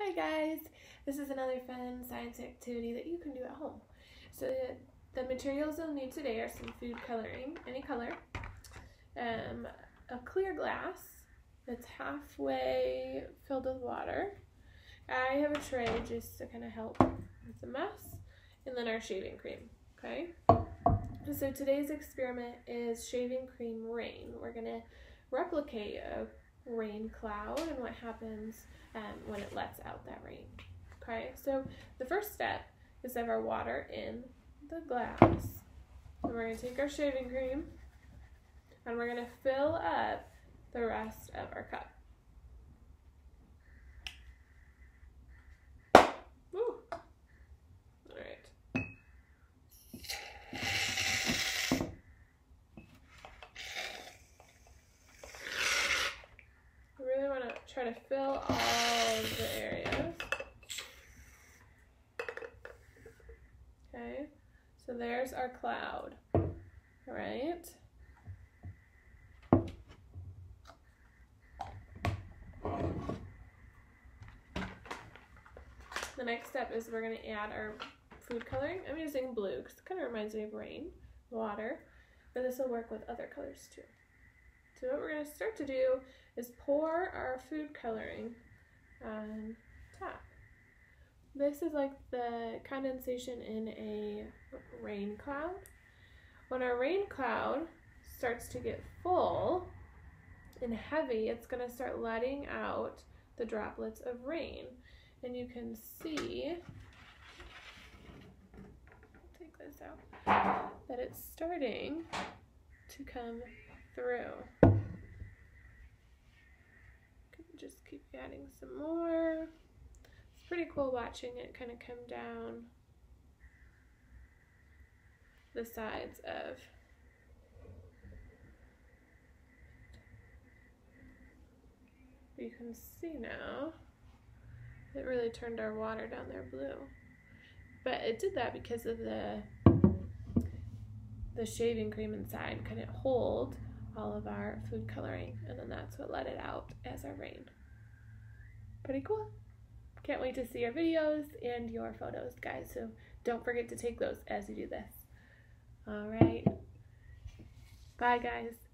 Hi guys, this is another fun science activity that you can do at home. So the, the materials you'll need today are some food coloring, any color, um, a clear glass that's halfway filled with water. I have a tray just to kind of help with the mess, and then our shaving cream, okay? So today's experiment is shaving cream rain. We're gonna replicate a rain cloud and what happens um, when it lets out that rain. Okay, so the first step is to have our water in the glass. And we're going to take our shaving cream and we're going to fill up the rest of our cup. Try to fill all the areas. Okay, so there's our cloud, all right? The next step is we're going to add our food coloring. I'm using blue because it kind of reminds me of rain, water, but this will work with other colors too. So what we're going to start to do is pour our food coloring on top. This is like the condensation in a rain cloud. When our rain cloud starts to get full and heavy, it's going to start letting out the droplets of rain. And you can see, take this out, that it's starting to come through just keep adding some more. It's pretty cool watching it kind of come down the sides of you can see now it really turned our water down there blue but it did that because of the the shaving cream inside couldn't hold all of our food coloring, and then that's what let it out as our rain. Pretty cool. Can't wait to see your videos and your photos, guys. So don't forget to take those as you do this. All right. Bye, guys.